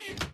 Thank you.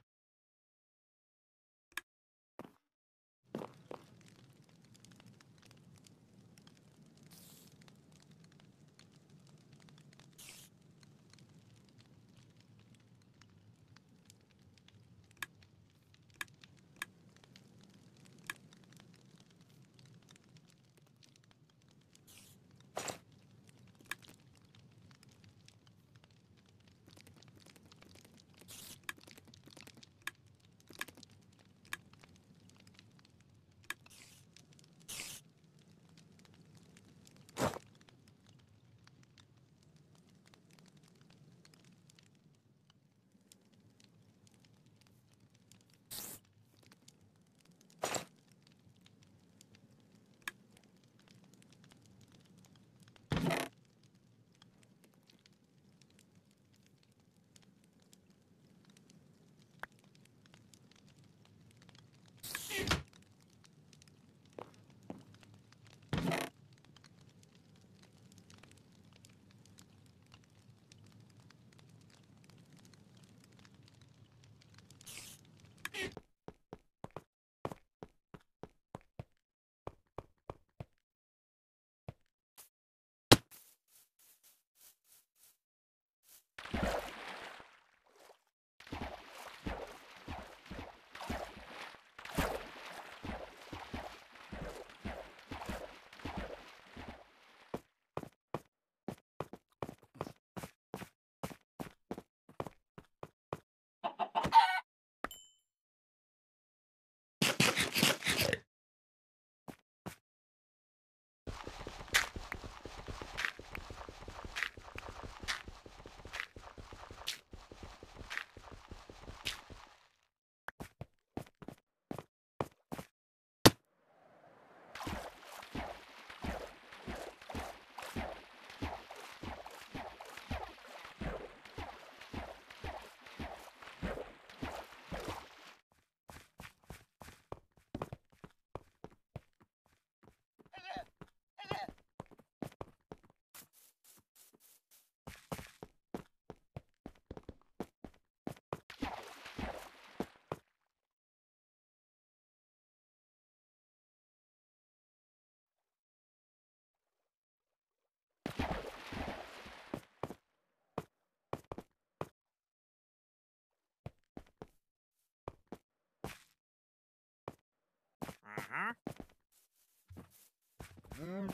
Hum.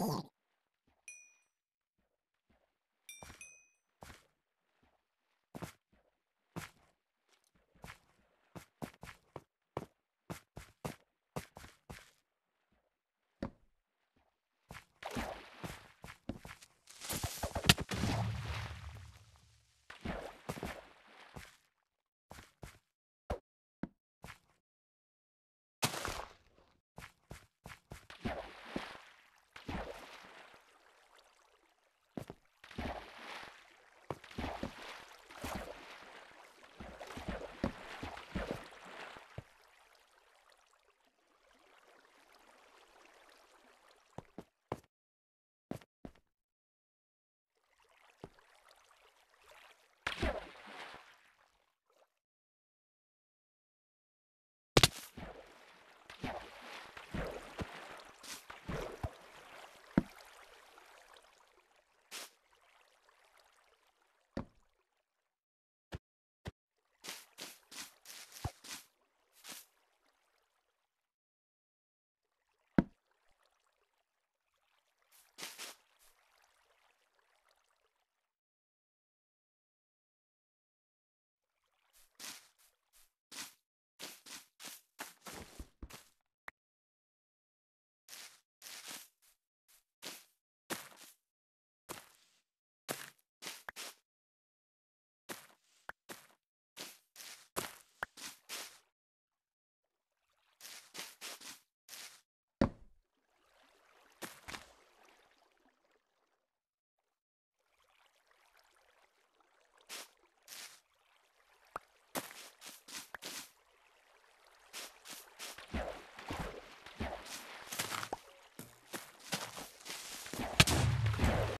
Oh.